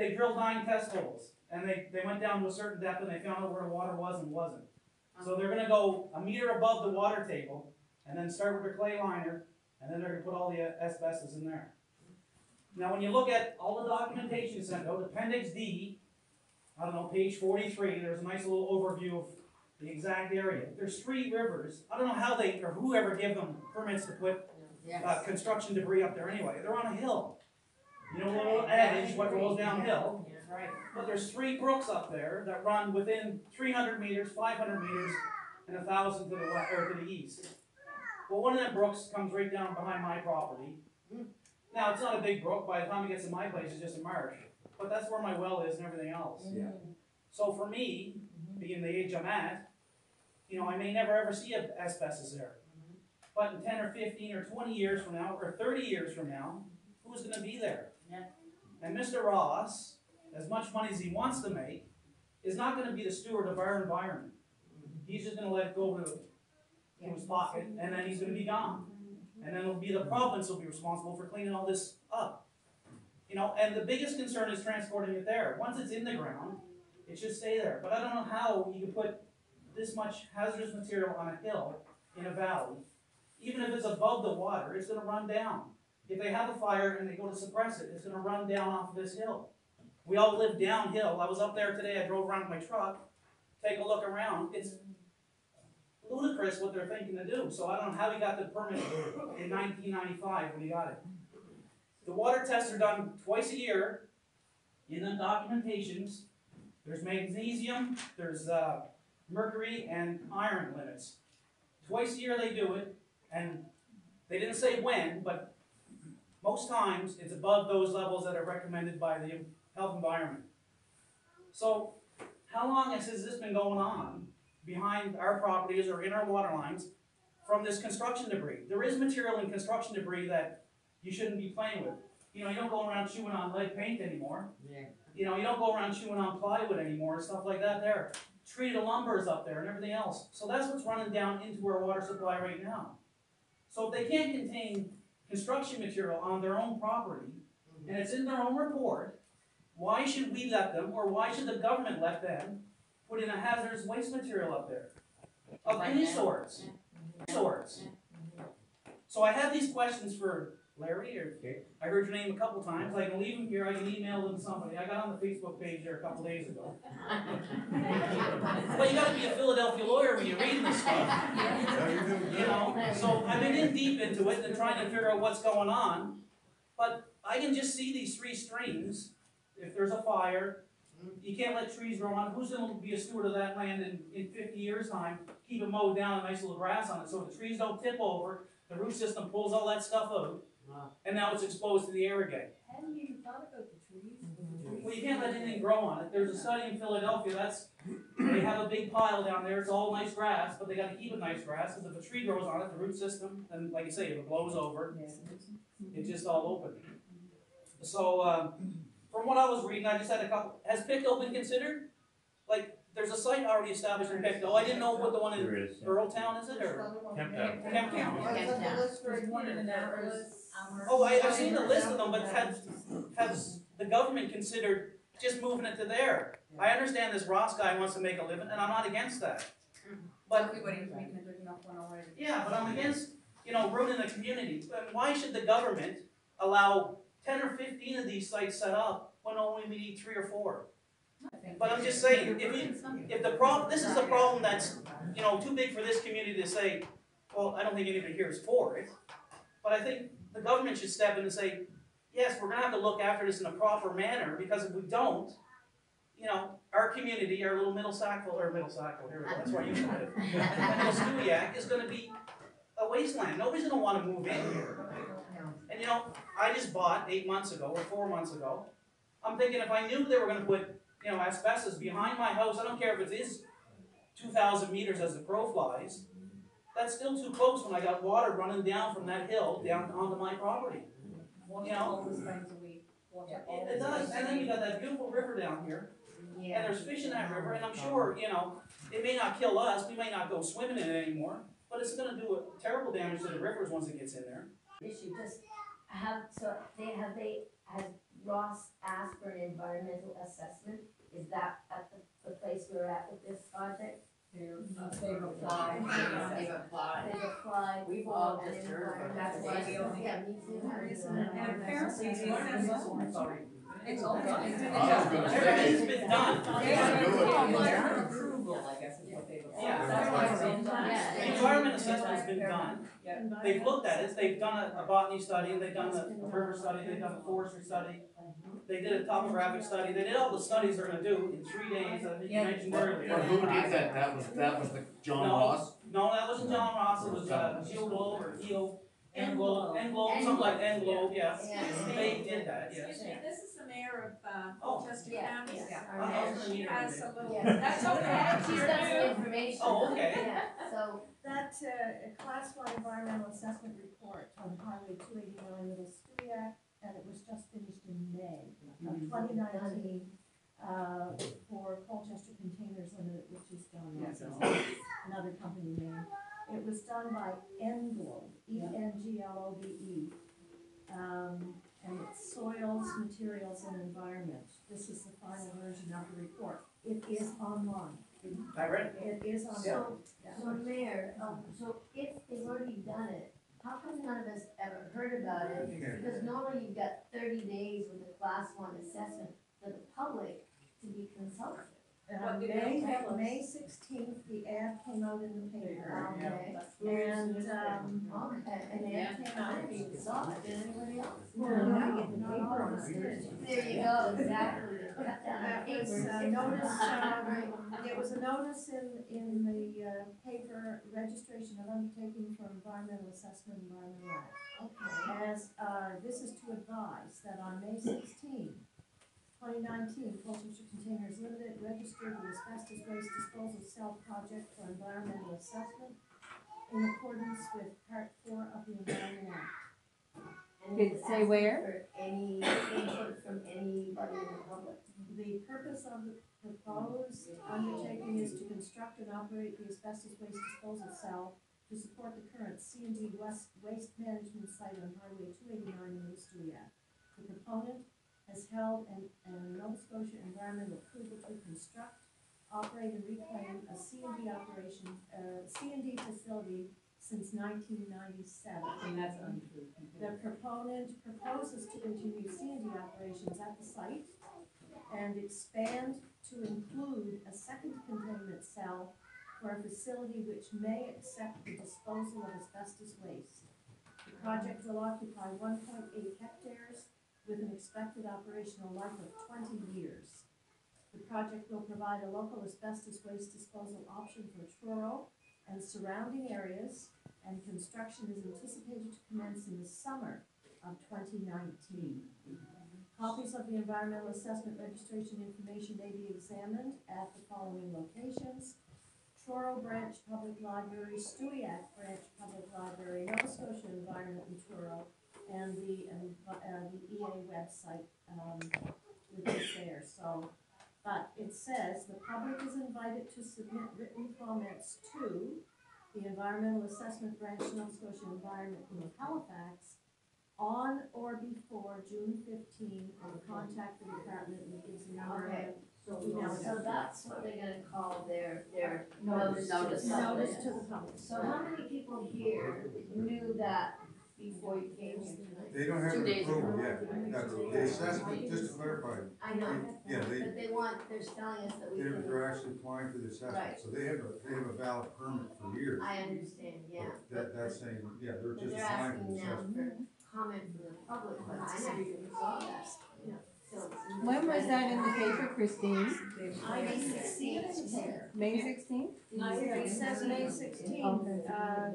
they drilled nine test holes, and they, they went down to a certain depth and they found out where the water was and wasn't. So they're gonna go a meter above the water table, and then start with their clay liner, and then they're gonna put all the asbestos in there. Now, when you look at all the documentation sent out, Appendix D, I don't know, page forty-three, there's a nice little overview of the exact area. There's three rivers, I don't know how they, or whoever gave them permits to put, uh, construction debris up there anyway, they're on a hill. You know, the little adage, what rolls downhill, Right. but there's three brooks up there that run within three hundred meters, five hundred meters, and a thousand to the west, or to the east. Well, one of them brooks comes right down behind my property. Now, it's not a big brook, by the time it gets to my place, it's just a marsh, but that's where my well is and everything else. Yeah. So for me, being the age I'm at, you know, I may never ever see a- asbestos there. But in ten or fifteen or twenty years from now, or thirty years from now, who's gonna be there? Yeah. And Mr. Ross, as much money as he wants to make, is not gonna be the steward of our environment. Mm-hmm. He's just gonna let it go to, to his pocket, and then he's gonna be gone. Mm-hmm. And then it'll be the province will be responsible for cleaning all this up. You know, and the biggest concern is transporting it there. Once it's in the ground, it should stay there. But I don't know how you can put this much hazardous material on a hill in a valley. Even if it's above the water, it's gonna run down. If they have a fire and they go to suppress it, it's gonna run down off of this hill. We all live downhill. I was up there today, I drove around with my truck, take a look around. It's ludicrous what they're thinking to do. So I don't know how he got the permit in nineteen ninety-five when he got it. The water tests are done twice a year in the documentations. There's magnesium, there's, uh, mercury and iron limits. Twice a year they do it, and they didn't say when, but most times it's above those levels that are recommended by the health environment. So, how long has this been going on behind our properties or in our water lines from this construction debris? There is material in construction debris that you shouldn't be playing with. You know, you don't go around chewing on lead paint anymore. Yeah. You know, you don't go around chewing on plywood anymore and stuff like that there. Treated lumber is up there and everything else. So that's what's running down into our water supply right now. So if they can't contain construction material on their own property, and it's in their own report, why should we let them, or why should the government let them, put in a hazardous waste material up there? Of any now. sorts, sorts. So I have these questions for Larry, or, Okay. I heard your name a couple times, I can leave them here, I can email them to somebody, I got on the Facebook page there a couple days ago. Well, you gotta be a Philadelphia lawyer when you're reading this stuff. No, you're doing You good. know, so I've been in deep into it and trying to figure out what's going on. But I can just see these three streams, if there's a fire, you can't let trees grow on, it. who's gonna be a steward of that land in, in fifty years' time? Keep it mowed down, and nice little grass on it, so the trees don't tip over, the root system pulls all that stuff out, and now it's exposed to the air again. Hadn't even thought about the trees. Well, you can't let anything grow on it. There's a study in Philadelphia, that's, they have a big pile down there, it's all nice grass, but they gotta keep it nice grass, cause if a tree grows on it, the root system, and like you say, if it blows over, it's just all open. So, um, from what I was reading, I just had a couple, has Pictou been considered? Like, there's a site already established in Pictou, I didn't know what the one in There is. Earltown is it, or? Kemptown. Kemptown. Oh, it's on the list for There's one in here. Annapolis. Oh, I, I've seen the list of them, but has, has the government considered just moving it to there? I understand this Ross guy wants to make a living, and I'm not against that. But, Everybody's making a good enough one already. yeah, but I'm against, you know, ruining the community. But why should the government allow ten or fifteen of these sites set up when only we need three or four? But I'm just saying, if you, if the problem, this is a problem that's, you know, too big for this community to say, well, I don't think anybody here is for it. But I think the government should step in and say, yes, we're gonna have to look after this in a proper manner, because if we don't, you know, our community, our little middle cycle, or middle cycle, here we go, that's where I used to live. Middle Stewiacke is gonna be a wasteland, nobody's gonna wanna move in here. And you know, I just bought eight months ago, or four months ago, I'm thinking if I knew they were gonna put, you know, asbestos behind my house, I don't care if it is two thousand meters as the crow flies, that's still too close when I got water running down from that hill down onto my property. Water You know? all the times a week. Water all It, it the does, and then you got that beautiful river down here, and there's fish in that river, and I'm uh-huh. sure, you know, it may not kill us, we may not go swimming in it anymore, but it's gonna do a terrible damage to the rivers once it gets in there. issue, just have, so they, have they, has Ross asked for an environmental assessment, is that at the, the place we're at with this project? They're, uh, We've all just that's why, me too. And apparently done. Everything's been done. I guess is what done. Yeah. The environment assessment's been done. They've looked at it, they've done a, a botany study, they've done a a river study, they've done a forestry study. They did a topographic study, they did all the studies they're gonna do in three days, I think you mentioned But earlier. but who did that? That was, that was the John No. Ross? No, that wasn't John Ross, it was, uh, Geo Globe or Geo, Englobe, Englobe, something like Englobe, yes. Yeah. They did that, yes. Excuse me, this is the mayor of, uh, Oh. Chester Yeah, County. yeah. I I was gonna She meet her has today. a little, Yeah. that's okay, She's you're got some information. Oh, okay. Yeah, so, That, uh, a class one environmental assessment report on Highway two eighty-nine Little Stewiacke, and it was just finished in May of twenty nineteen, uh, for Colchester Containers Limited, which is John Ross's, another company name. It was done by Englobe, E N G L O B E. Um, and it's soils, materials, and environment. This is the final version of the report. It is online. I read it. It is online. so, Yeah. so Mayor, um, so if they've already done it, how come none of us ever heard about it? Because normally you've got thirty days with a class one assessment for the public to be consulted. Uh, What did May, tell us? May sixteenth, the ad came out in the paper. Okay, And, um, okay, an and ad came out. didn't even saw it, did anybody else? No, no, no, no. There you go, exactly, cut down That the was paper. a notice, um, There was a notice in, in the, uh, paper, registration of undertaking for environmental assessment, environmental act. Okay, As, uh, this is to advise that on May 16, 2019, Colchester Containers Limited registered the asbestos waste disposal cell project for environmental assessment in accordance with part four of the Environment Act. and Did it it's say asking where? For any input from anybody in the public. The purpose of the proposed undertaking is to construct and operate the asbestos waste disposal cell to support the current C and D West Waste Management Site on Highway two eighty-nine in Eastoria. The proponent has held an, an Nova Scotia environmental approval to construct, operate and reclaim a C and D operation, uh, C and D facility since nineteen ninety-seven. And that's untrue. The proponent proposes to continue C and D operations at the site and expand to include a second containment cell for a facility which may accept the disposal of asbestos waste. The project will occupy one point eight hectares with an expected operational life of twenty years. The project will provide a local asbestos waste disposal option for Truro and surrounding areas and construction is anticipated to commence in the summer of twenty nineteen. Copies of the environmental assessment registration information may be examined at the following locations. Truro Branch Public Library, Stewiacke Branch Public Library, Nova Scotia Environment in Truro, and the, and, uh, the EA website, um, which is there, so. But it says, the public is invited to submit written comments to the Environmental Assessment Branch, Nova Scotia Environment in Halifax on or before June fifteen, or contact the department and gives a number. Okay. So So that's what they're gonna call their, their Notice. notice to the public. Notice to the public. So how many people here knew that before you came here tonight? They don't have Two an days approval yet. That's, the just to clarify, I know, yeah, they, but they want, they're telling us that we they're, can, they're actually applying for the assessment, Right. so they have a, they have a valid permit for years. I understand, yeah. That, that's saying, yeah, they're But just they're applying for asking the now assessment. for comment from the public, but I never even saw that. So. When was that in the paper, Christine? I May sixteenth. May sixteenth? It says May sixteenth, uh,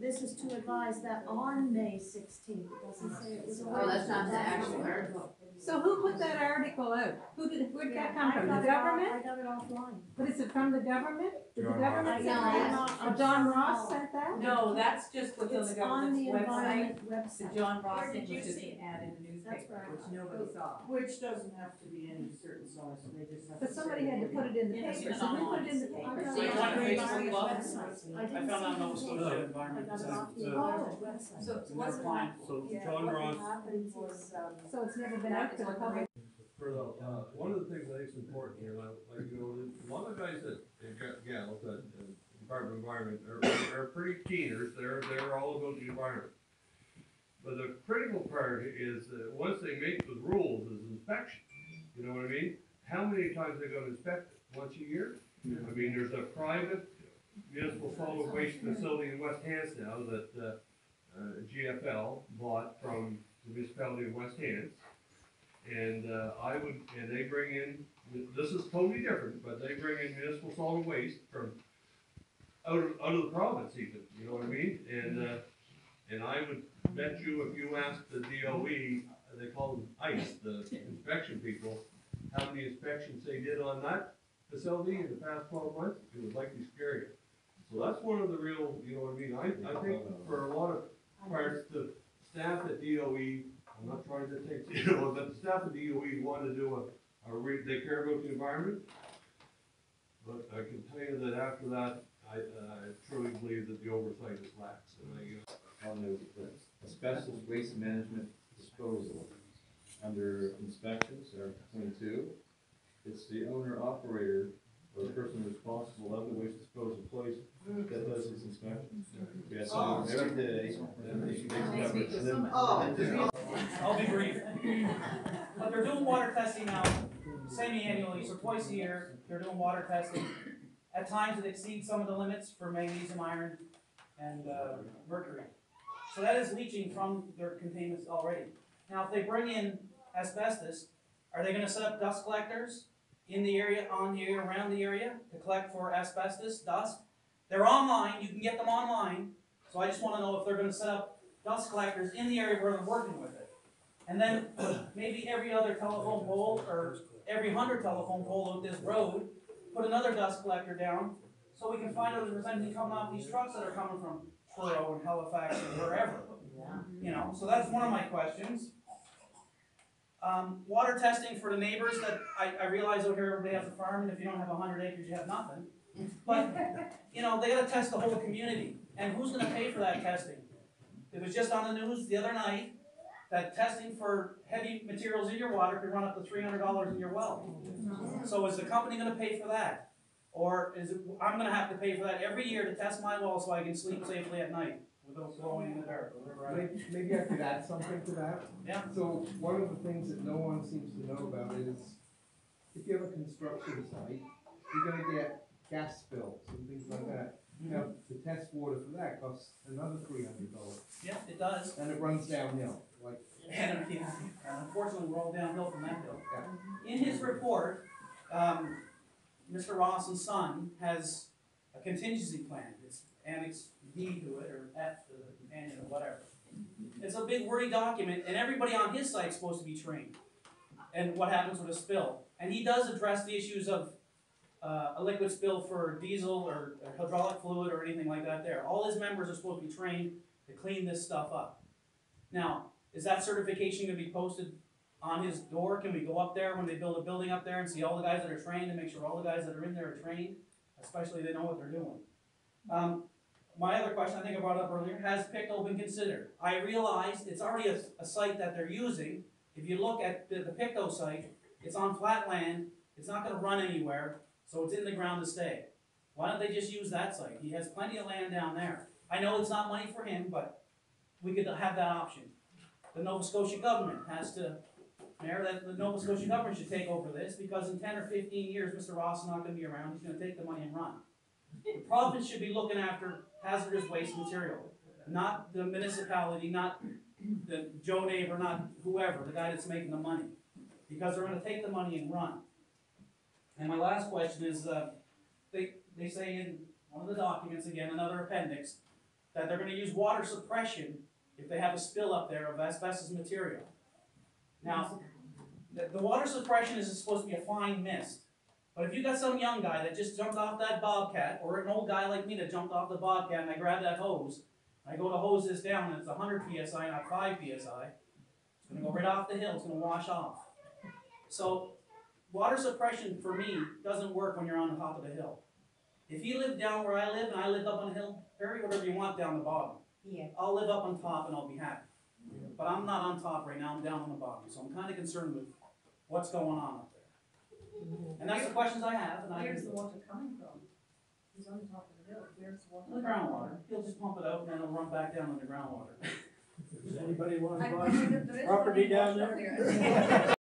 this is to advise that on May sixteenth, it doesn't say it was. Oh, that's not the actual article. So who put that article out. Who did, where'd that Yeah, come I from? got The it off- government? I got it offline. But is it from the government? Did the John government Ross. send No, that? that's- Oh, John Ross sent that? No, that's just what's on the It's on the government's website. environment So website. John Ross Where did thing you was just see an ad in the newspaper, where I which got it. nobody saw. Which doesn't have to be any certain source, they just have to. But somebody had to put it in the Yeah, paper, it's so who put it in the I paper? got So you it joined off the the Facebook club? website. I I didn't found out see Nova the Scotia. I Environment got it Center, off the so website. So they're what's applying for it. So Yeah. John What Ross, happens is, um, So it's never been out to the public? for the, uh, one of the things I think is important here, like, like, you know, a lot of guys that, and ga- gals that, uh, Department of Environment are, are pretty keeners, they're, they're all about the environment. But the critical part is, that once they make the rules is inspection, you know what I mean? How many times they gonna inspect it, once a year? I mean, there's a private municipal solid waste facility in West now that, uh, uh, GFL bought from the municipality of West Hants. And, uh, I would, and they bring in, this is totally different, but they bring in municipal solid waste from out of, out of the province even, you know what I mean? And, uh, and I would bet you if you asked the DOE, they call them ICE, the inspection people, how many inspections they did on that facility in the past twelve months, it would likely scare you. So that's one of the real, you know what I mean, I, I think for a lot of parts, the staff at DOE, I'm not trying to take, you know, but the staff at DOE want to do a, a re, they care about the environment. But I can tell you that after that, I, I truly believe that the oversight is lax, and I, uh, on the the asbestos waste management disposal. Under inspections, or twenty-two, it's the owner operator or the person responsible of the waste disposal place that does its inspections. We have someone every day, and they should make Next efforts, and then- and then- I'll be brief. But they're doing water testing now, semi-annually, so twice a year, they're doing water testing. At times it exceeds some of the limits for magnesium, iron, and, uh, mercury. So that is leaching from their containments already. Now, if they bring in asbestos, are they gonna set up dust collectors in the area, on the area, around the area, to collect for asbestos, dust? They're online, you can get them online, so I just wanna know if they're gonna set up dust collectors in the area where they're working with it. And then maybe every other telephone pole or every hundred telephone pole of this road, put another dust collector down, so we can find out if there's anything coming off these trucks that are coming from Truro and Halifax and wherever. You know, so that's one of my questions. Um, water testing for the neighbors that, I, I realize over here everybody has a farm, and if you don't have a hundred acres, you have nothing. But, you know, they gotta test the whole community, and who's gonna pay for that testing? It was just on the news the other night, that testing for heavy materials in your water could run up to three hundred dollars in your well. So is the company gonna pay for that? Or is it, I'm gonna have to pay for that every year to test my well so I can sleep safely at night going in the dark? Maybe, maybe I could add something to that. Yeah. So one of the things that no one seems to know about is if you have a construction site, you're gonna get gas spills and things like that. Now, to test water for that costs another three hundred dollars, Yeah, it does. and it runs downhill, like, And, yeah, and unfortunately, we're all downhill from that hill. In his report, um, Mr. Ross's son has a contingency plan, it's annex D to it, or F to the companion, or whatever. It's a big wordy document, and everybody on his site is supposed to be trained, and what happens with a spill. And he does address the issues of, uh, a liquid spill for diesel or hydraulic fluid or anything like that there. All his members are supposed to be trained to clean this stuff up. Now, is that certification gonna be posted on his door? Can we go up there when they build a building up there and see all the guys that are trained and make sure all the guys that are in there are trained? Especially they know what they're doing. Um, my other question, I think I brought up earlier, has Pictou been considered? I realize it's already a, a site that they're using. If you look at the, the Pictou site, it's on flat land, it's not gonna run anywhere, so it's in the ground to stay. Why don't they just use that site? He has plenty of land down there. I know it's not money for him, but we could have that option. The Nova Scotia government has to, Mayor, that the Nova Scotia government should take over this, because in ten or fifteen years, Mr. Ross is not gonna be around, he's gonna take the money and run. The province should be looking after hazardous waste material, not the municipality, not the Joe neighbor, not whoever, the guy that's making the money. Because they're gonna take the money and run. And my last question is, uh, they, they say in one of the documents, again, another appendix, that they're gonna use water suppression if they have a spill up there of asbestos material. Now, The, the water suppression is supposed to be a fine mist. But if you got some young guy that just jumped off that bobcat, or an old guy like me that jumped off the bobcat and I grab that hose, I go to hose this down and it's hundred PSI, not five PSI, it's gonna go right off the hill, it's gonna wash off. So, water suppression for me doesn't work when you're on the top of the hill. If you live down where I live and I live up on a hill, bury whatever you want down the bottom. Yeah. I'll live up on top and I'll be happy. But I'm not on top right now, I'm down on the bottom, so I'm kinda concerned with what's going on up there. And that's the questions I have, and I. Where's the water coming from? He's on the top of the hill, where's the water? The groundwater, he'll just pump it out and then it'll run back down in the groundwater. Does anybody wanna I- buy I think that there is property water down up there?